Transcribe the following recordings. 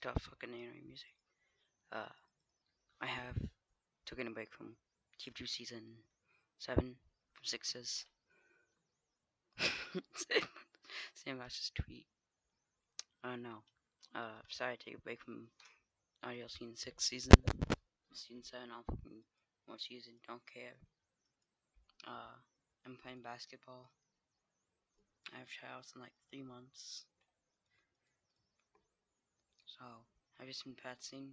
stuff, fucking anime music. Uh, I have taken a break from TF2 season seven from sixes. same, same last tweet. Uh, no. Uh, sorry to take a break from audio season six season. Season seven, I'll fucking more season. Don't care. Uh, I'm playing basketball. I have tryouts in like three months. So, I've just been practicing.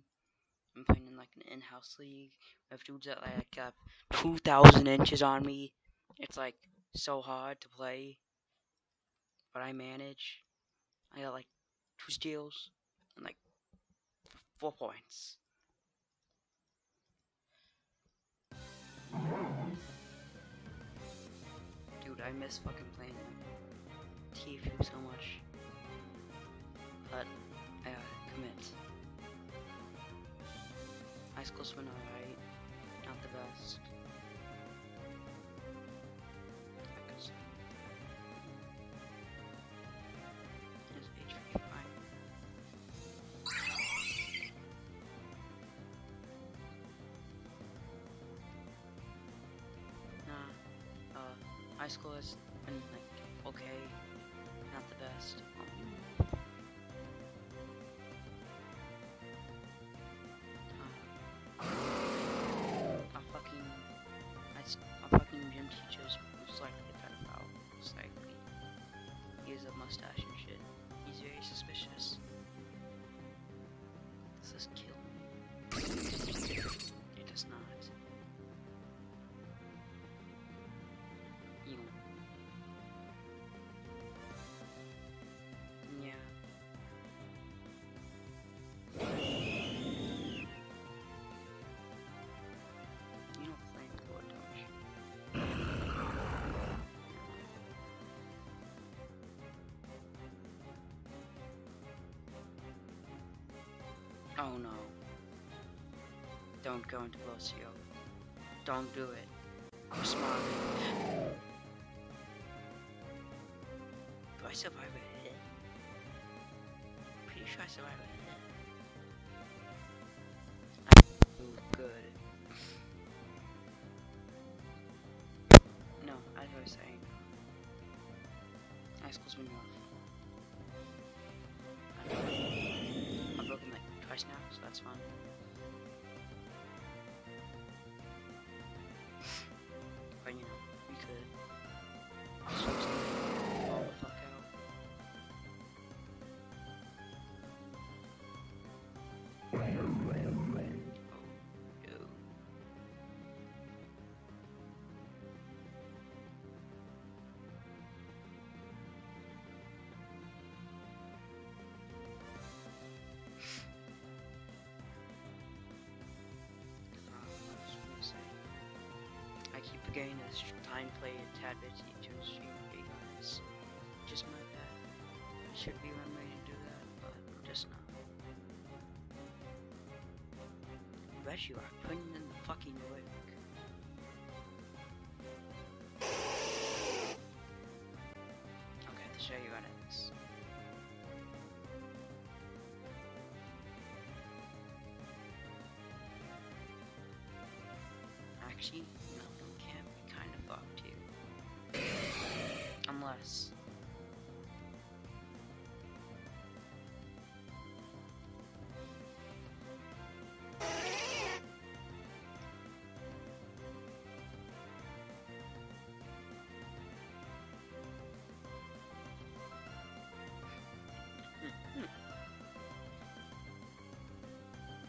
I'm playing in like an in-house league. I have dudes that like have 2,000 inches on me. It's like so hard to play. But I manage. I got like two steals and like four points. Dude, I miss fucking playing TF2 so much. But I High school's been alright. Not the best. Uh, high school has been like okay. Not the best. A mustache and shit. He's very suspicious. This kill me? Oh no. Don't go into Lucio. Don't do it. I'm smart. Do I survive a hit? Pretty sure I survived a hit. I do good. No, as I was saying, high school's been rough. So that's fun. But you know, we could. To sh- time play a tad bit to stream for you guys. Just my bad. Should be remembering to do that, but just not. Bet you are putting in the fucking work. Okay, to show you edits. Actually, no, it Unless.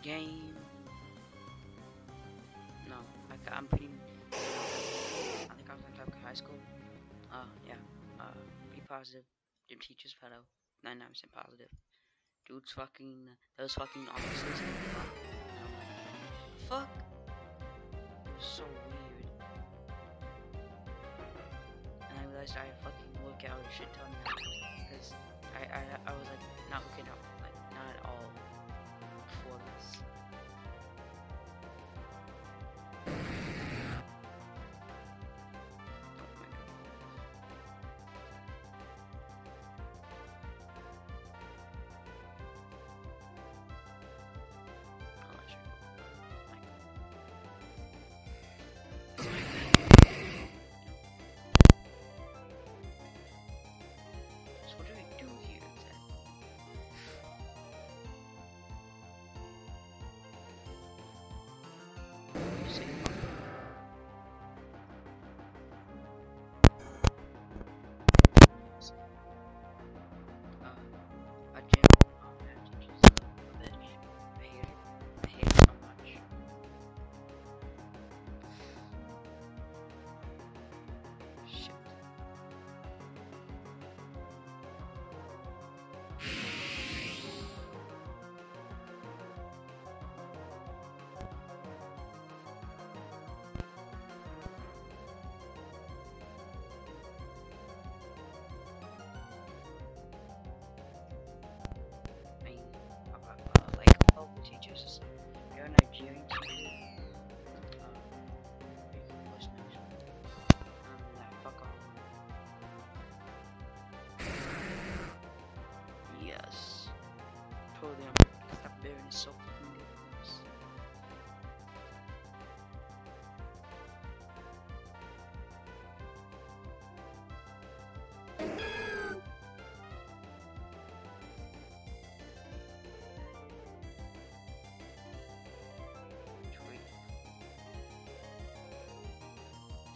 Game. No, I, I'm pretty. I think I was of high school. Uh, yeah. Positive. Gym teacher's pedo. 99% positive. Dude's fucking. Those fucking officers. Fuck. It was so weird. And I realized I fucking look out a shit ton now. Because I, I, I was like, not looking out. Like, not at all. Before this.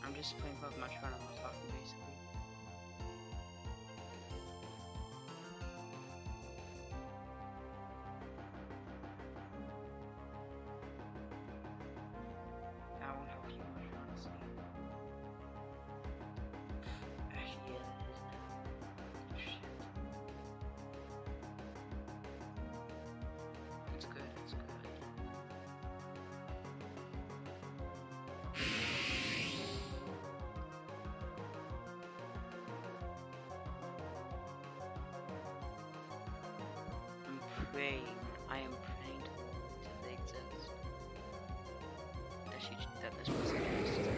I'm just playing Pokemon Tournament, talking basically. I'm praying. I am praying to that exist. That she that this was exists.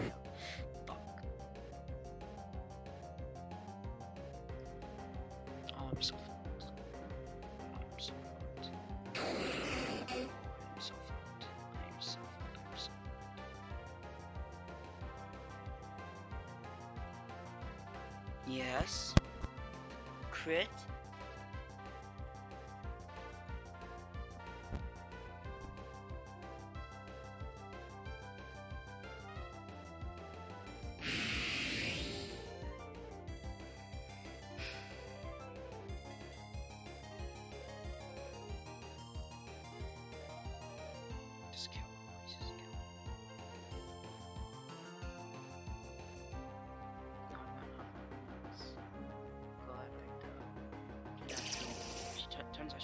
Fuck. Oh, I'm so fucked. I'm so fucked. I'm so fucked. I am so fucked. I'm so Yes. Crit.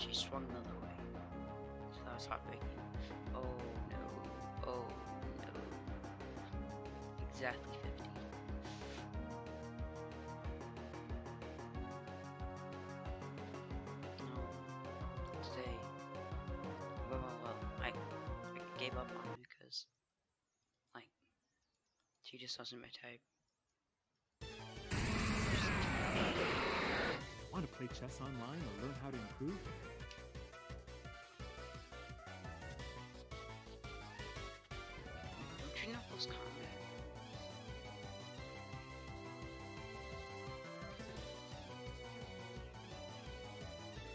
She swung the other way. So that was heartbreaking. Oh no. Oh no. Exactly 50. No. Today. Well, well, well. I, I gave up on her because, like, she just wasn't my type. Want to play chess online or learn how to improve? Don't you know combat?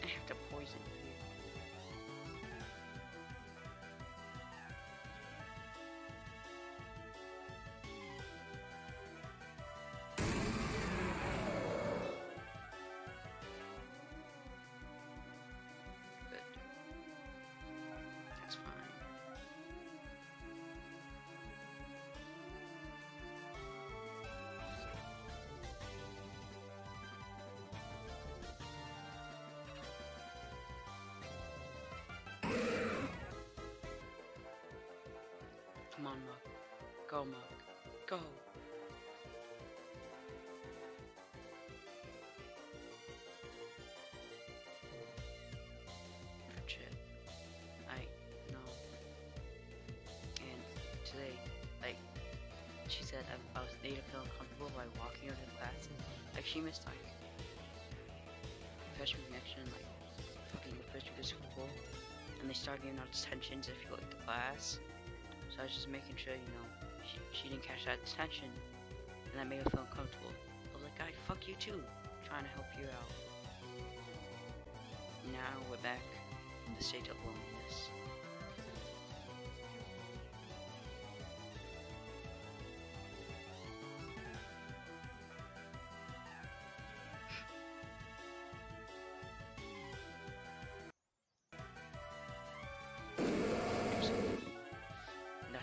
I have to poison you. On, Mug. Go, Mug. Go. Shit. I know. And today, like, she said I, was made to feel uncomfortable by walking out of classes. Like, she missed, like, freshman connection, like, fucking the first week of school. And they started giving out detentions if you to the class. So I was just making sure, you know, she, she didn't catch that attention. And that made her feel uncomfortable. I was like, guy, fuck you too. Trying to help you out. Now we're back in the state of loneliness.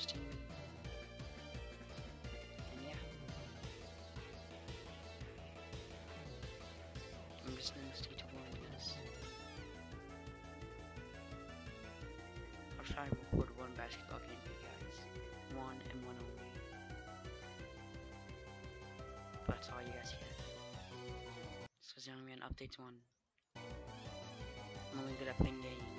ghosting me. And yeah. I'm just in a state of loneliness. basketball game for you guys. One and one only. But that's all you guys get. So it's only an updates one. I'm only good at playing games.